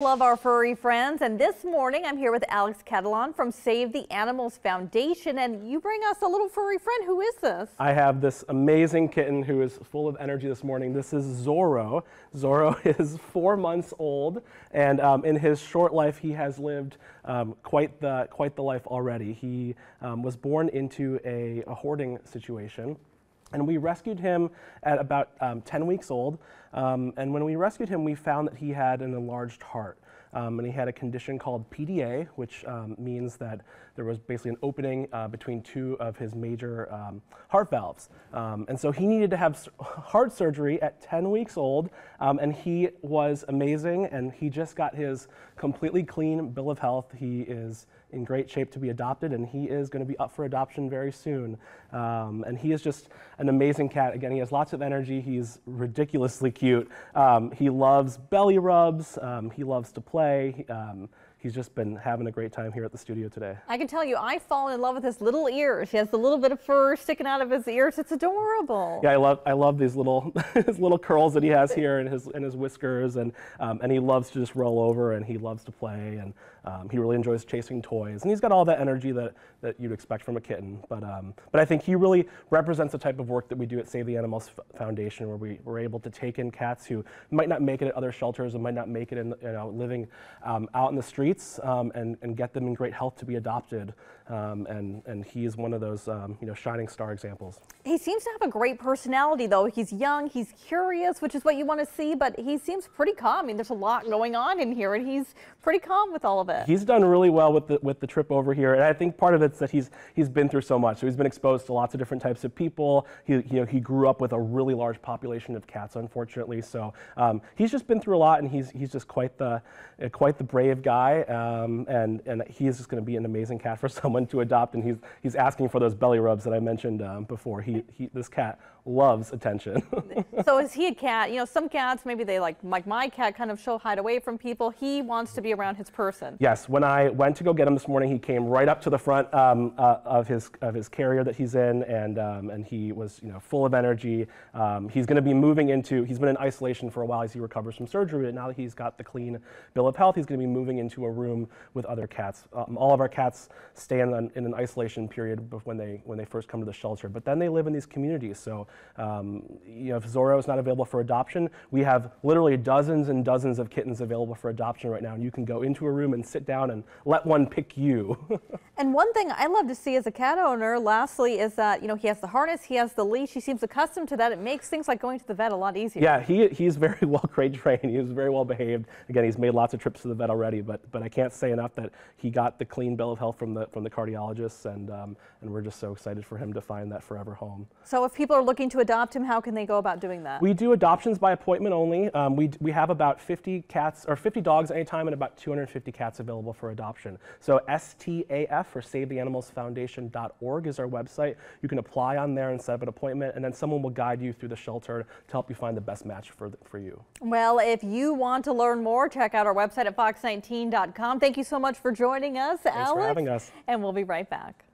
Love our furry friends, and this morning I'm here with Alex Catalon from Save the Animals Foundation, and you bring us a little furry friend. Who is this? I have this amazing kitten who is full of energy this morning. This is Zorro. Zorro is four months old, and um, in his short life, he has lived um, quite the quite the life already. He um, was born into a, a hoarding situation. And we rescued him at about um, 10 weeks old. Um, and when we rescued him, we found that he had an enlarged heart. Um, and he had a condition called PDA, which um, means that there was basically an opening uh, between two of his major um, heart valves. Um, and so he needed to have heart surgery at 10 weeks old. and he was amazing. And he just got his completely clean bill of health. He is in great shape to be adopted, and he is going to be up for adoption very soon. Um, and he is just an amazing cat. Again, he has lots of energy. He's ridiculously cute. Um, he loves belly rubs. Um, he loves to play. He's just been having a great time here at the studio today. I can tell you, I've fallen in love with his little ears. He has the little bit of fur sticking out of his ears. It's adorable. Yeah, I love I love these little his little curls that he has here and his and his whiskers and um, and he loves to just roll over and he loves to play and um, he really enjoys chasing toys and he's got all that energy that that you'd expect from a kitten. But um, but I think he really represents the type of work that we do at Save the Animals Foundation, where we we're able to take in cats who might not make it at other shelters and might not make it in you know living um, out in the streets streets um, and, and get them in great health to be adopted. Um, and, and he is one of those um, you know, shining star examples. He seems to have a great personality, though. He's young, he's curious, which is what you want to see, but he seems pretty calm. I mean, there's a lot going on in here, and he's pretty calm with all of it. He's done really well with the, with the trip over here, and I think part of it's that he's, he's been through so much. So he's been exposed to lots of different types of people. He, you know, he grew up with a really large population of cats, unfortunately. So um, he's just been through a lot, and he's, he's just quite the, uh, quite the brave guy. Um, and, and he is just going to be an amazing cat for someone to adopt. And he's, he's asking for those belly rubs that I mentioned um, before. He, he, this cat loves attention. so is he a cat? You know, some cats, maybe they like, like my cat, kind of show hide away from people. He wants to be around his person. Yes. When I went to go get him this morning, he came right up to the front um, uh, of, his, of his carrier that he's in, and, um, and he was you know, full of energy. Um, he's going to be moving into, he's been in isolation for a while as he recovers from surgery, but now that he's got the clean bill of health, he's going to be moving into a room with other cats. Um, all of our cats stay in an, in an isolation period when they, when they first come to the shelter, but then they live in these communities. So um, you know, if Zorro is not available for adoption, we have literally dozens and dozens of kittens available for adoption right now. And you can go into a room and sit down and let one pick you. and one thing I love to see as a cat owner, lastly, is that, you know, he has the harness, he has the leash, he seems accustomed to that. It makes things like going to the vet a lot easier. Yeah, he, he's very well grade trained. He's very well behaved. Again, he's made lots of trips to the vet already, but, but I can't say enough that he got the clean bill of health from the, from the cardiologists, and, um, and we're just so excited for him to find that forever home. So if people are looking to adopt him, how can they go about doing that? We do adoptions by appointment only. Um, we, we have about 50 cats or 50 dogs anytime and about 250 cats available for adoption. So STAF or SaveTheAnimalsFoundation.org is our website. You can apply on there and set up an appointment and then someone will guide you through the shelter to help you find the best match for, the, for you. Well, if you want to learn more, check out our website at fox19.com. Thank you so much for joining us, Thanks Alex. for having us. And we'll be right back.